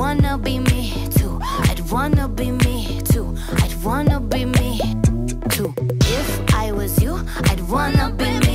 wanna be me too. I'd wanna be me too. I'd wanna be me too. If I was you, I'd wanna be me.